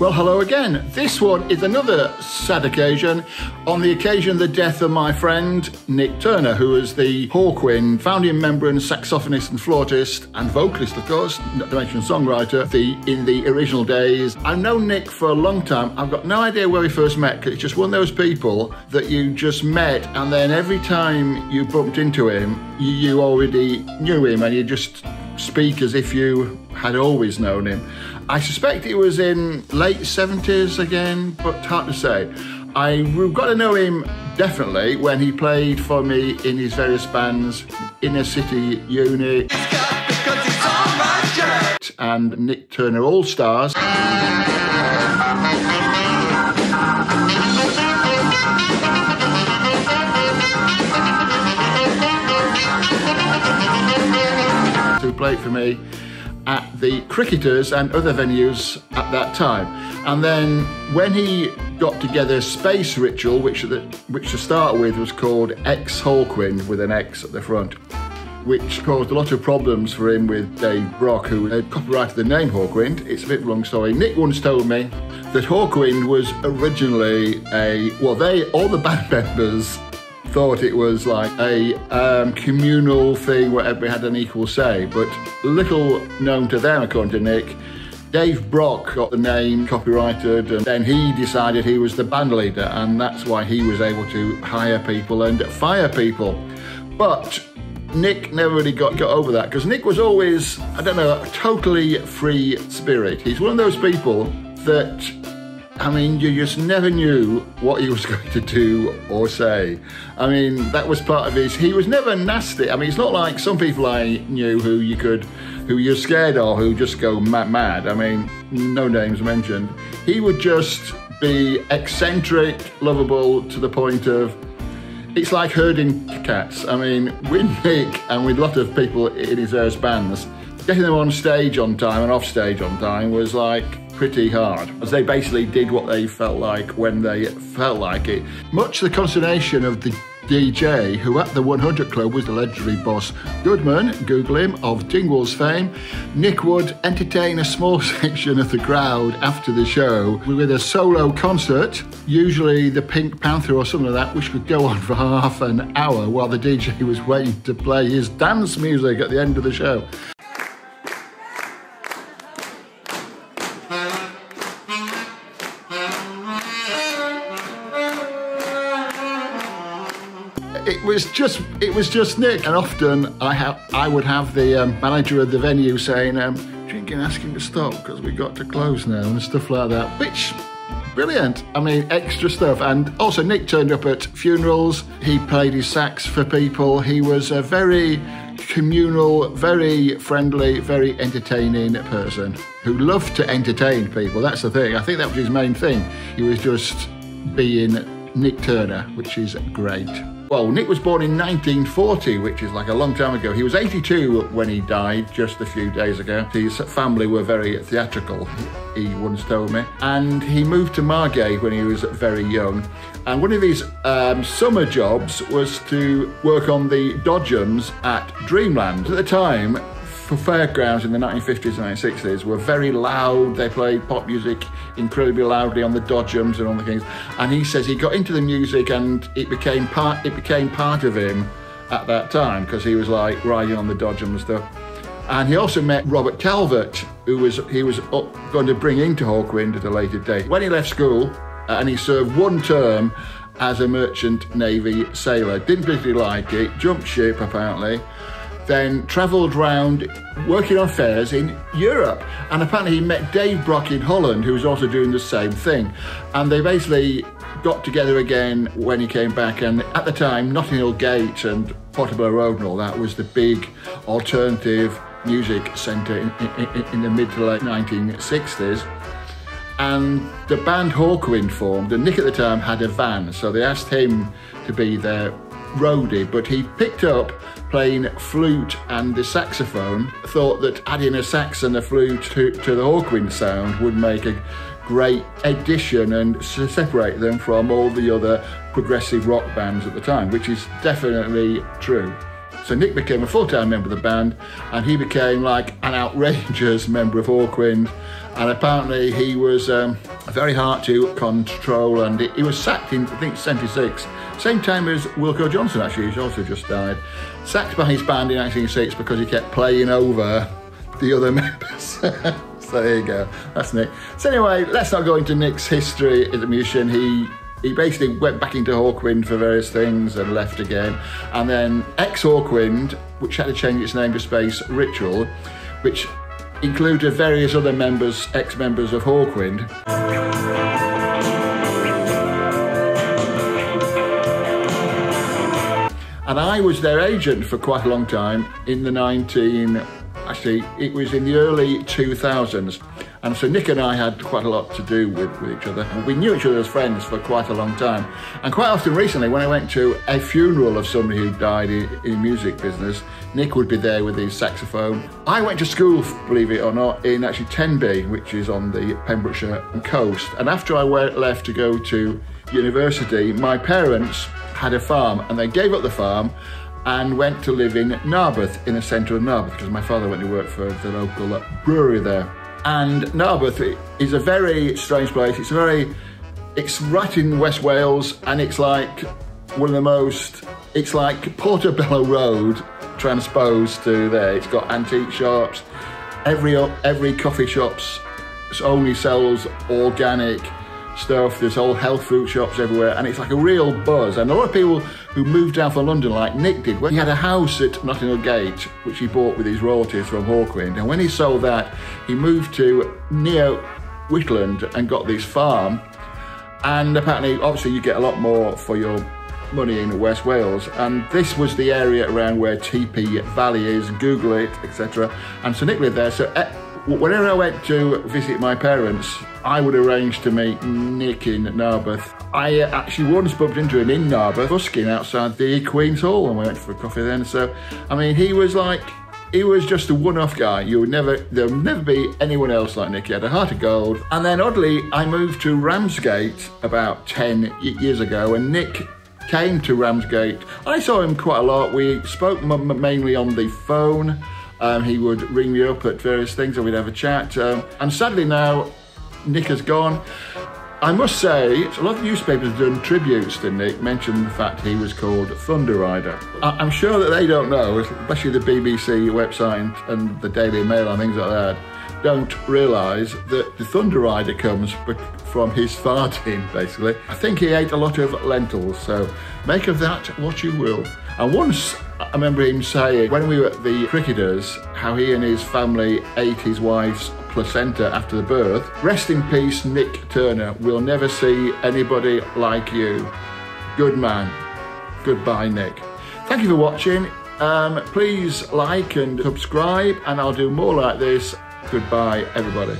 Well, hello again. This one is another sad occasion. On the occasion of the death of my friend Nik Turner, who was the Hawkwind founding member and saxophonist and flautist and vocalist, of course, not to mention songwriter, the in the original days. I've known Nik for a long time. I've got no idea where we first met because it's just one of those people that you just met, and then every time you bumped into him, you, you already knew him, and you just speak as if you had always known him. I suspect he was in late 70s again, but hard to say. I got to know him definitely when he played for me in his various bands, Inner City Unit and Nik Turner All Stars. Who played for me at the cricketers and other venues at that time. And then when he got together Space Ritual, which, the, which to start with was called X Hawkwind with an X at the front, which caused a lot of problems for him with Dave Brock, who had copyrighted the name Hawkwind. It's a bit of a long story. Nik once told me that Hawkwind was originally a, well, they, all the band members thought it was like a um, communal thing where everybody had an equal say, but little known to them, according to Nik. Dave Brock got the name copyrighted and then he decided he was the band leader and that's why he was able to hire people and fire people. But Nik never really got, got over that because Nik was always, I don't know, a totally free spirit. He's one of those people that I mean, you just never knew what he was going to do or say. I mean, that was part of his. He was never nasty. I mean, it's not like some people I knew who you could, who you're scared of, who just go mad. mad. I mean, no names mentioned. He would just be eccentric, lovable to the point of. It's like herding cats. I mean, with Nik and with a lot of people in his bands, getting them on stage on time and off stage on time was like pretty hard, as they basically did what they felt like when they felt like it. Much the consternation of the DJ, who at the 100 Club was the legendary Boss Goodman, Google him, of Dingwalls fame, Nik would entertain a small section of the crowd after the show with a solo concert, usually the Pink Panther or something like that, which could go on for half an hour while the DJ was waiting to play his dance music at the end of the show. It was just it was just Nik, and often I have I would have the um, manager of the venue saying, um, "Drinking, ask him to stop because we got to close now" and stuff like that. Which brilliant. I mean, extra stuff. And also, Nik turned up at funerals. He played his sax for people. He was a very communal, very friendly, very entertaining person who loved to entertain people. That's the thing. I think that was his main thing. He was just being Nik Turner, which is great. Well, Nik was born in 1940, which is like a long time ago. He was 82 when he died, just a few days ago. His family were very theatrical, he once told me. And he moved to Margate when he was very young. And one of his um, summer jobs was to work on the Dodgems at Dreamland. At the time, for fairgrounds in the 1950s and 1960s were very loud. They played pop music incredibly loudly on the Dodgems and on the things. And he says he got into the music and it became part it became part of him at that time because he was like riding on the Dodgem and stuff. And he also met Robert Calvert, who was he was going to bring into Hawkwind at a later date. When he left school, uh, and he served one term as a merchant navy sailor, didn't particularly like it, jumped ship apparently, then travelled round working on fairs in Europe. And apparently he met Dave Brock in Holland, who was also doing the same thing. And they basically got together again when he came back. And at the time, Notting Hill Gate and Portobello Road and all that was the big alternative music centre in, in, in the mid to late 1960s and the band Hawkwind formed and Nik at the time had a van so they asked him to be their roadie but he picked up playing flute and the saxophone, thought that adding a sax and a flute to, to the Hawkwind sound would make a great addition and separate them from all the other progressive rock bands at the time, which is definitely true. So Nik became a full-time member of the band and he became like an outrageous member of Hawkwind. And apparently he was um, very hard to control and he was sacked in, I think, 76. Same time as Wilko Johnson, actually, who's also just died. Sacked by his band in 1986 because he kept playing over the other members. so there you go, that's Nik. So anyway, let's not go into Nik's history as a musician. He he basically went back into Hawkwind for various things and left again. And then ex Hawkwind, which had to change its name to Space Ritual, which included various other members, ex members of Hawkwind. And I was their agent for quite a long time in the 19, actually, it was in the early 2000s. And so Nik and I had quite a lot to do with, with each other. We knew each other as friends for quite a long time. And quite often recently, when I went to a funeral of somebody who died in, in music business, Nik would be there with his saxophone. I went to school, believe it or not, in actually Tenby, which is on the Pembrokeshire coast. And after I left to go to university, my parents had a farm and they gave up the farm and went to live in Narberth, in the centre of Narberth, because my father went to work for the local uh, brewery there. And Narberth is a very strange place. It's very, it's right in West Wales and it's like one of the most, it's like Portobello Road transposed to there. It's got antique shops. Every, every coffee shop's only sells organic stuff. There's all health food shops everywhere, and it's like a real buzz. And a lot of people who moved down from London, like Nik did, when he had a house at Notting Hill Gate, which he bought with his royalties from Hawkwind, and when he sold that, he moved to near Whitland and got this farm. And apparently, obviously, you get a lot more for your money in West Wales and this was the area around where TP Valley is, Google it, etc. And so Nik lived there. So eh, whenever I went to visit my parents, I would arrange to meet Nik in Narberth. I uh, actually once bumped into him in Narberth, busking outside the Queen's Hall, and we went for a coffee then. So, I mean, he was like, he was just a one-off guy. You would never, there'll never be anyone else like Nik. He had a heart of gold. And then oddly, I moved to Ramsgate about 10 years ago, and Nik came to Ramsgate. I saw him quite a lot. We spoke mainly on the phone. Um, he would ring me up at various things and we'd have a chat. Um, and sadly now, Nik has gone. I must say, a lot of newspapers have done tributes to Nik, mentioned the fact he was called Thunder Rider. I am sure that they don't know, especially the BBC website and the Daily Mail and things like that, don't realise that the Thunder Rider comes from his farting, basically. I think he ate a lot of lentils, so make of that what you will. And once I remember him saying, when we were at the cricketers, how he and his family ate his wife's placenta after the birth. Rest in peace, Nik Turner. We'll never see anybody like you. Good man. Goodbye, Nik. Thank you for watching. Um, please like and subscribe, and I'll do more like this. Goodbye, everybody.